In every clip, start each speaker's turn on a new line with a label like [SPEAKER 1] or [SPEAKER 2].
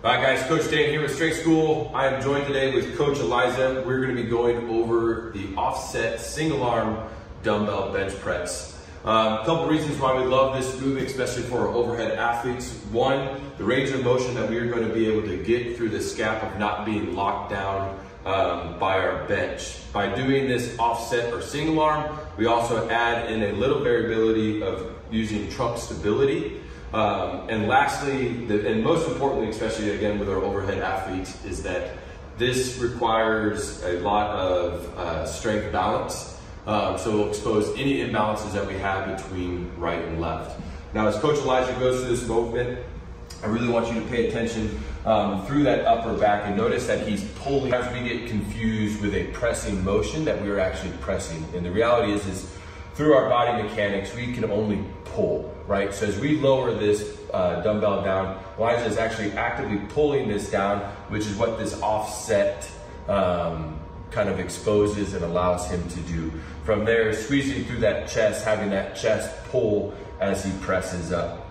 [SPEAKER 1] Right, guys, Coach Dan here with Strength School. I am joined today with Coach Elijah. We're going to be going over the offset single arm dumbbell bench press. Um, a couple reasons why we love this movement, especially for our overhead athletes. One, the range of motion that we are going to be able to get through the scap of not being locked down um, by our bench. By doing this offset or single arm, we also add in a little variability of using trunk stability. Um, and lastly, the, and most importantly, especially again with our overhead athletes, is that this requires a lot of uh, strength balance. Um, so it'll expose any imbalances that we have between right and left. Now, as Coach Elijah goes through this movement, I really want you to pay attention um, through that upper back and notice that he's pulling. As we get confused with a pressing motion, that we are actually pressing. And the reality is, is through our body mechanics, we can only pull, right? So as we lower this uh, dumbbell down, Elijah is actually actively pulling this down, which is what this offset um, kind of exposes and allows him to do. From there, squeezing through that chest, having that chest pull as he presses up.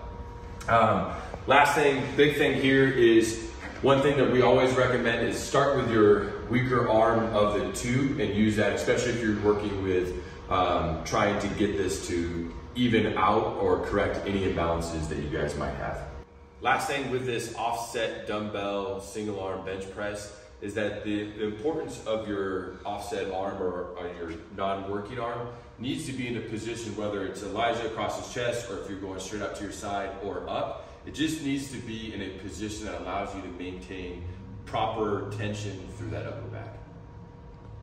[SPEAKER 1] Um, last thing, big thing here is one thing that we always recommend is start with your weaker arm of the two and use that, especially if you're working with um, trying to get this to even out or correct any imbalances that you guys might have. Last thing with this offset dumbbell single arm bench press is that the, the importance of your offset arm or, or your non-working arm needs to be in a position, whether it's Elijah across his chest or if you're going straight up to your side or up, it just needs to be in a position that allows you to maintain proper tension through that upper back.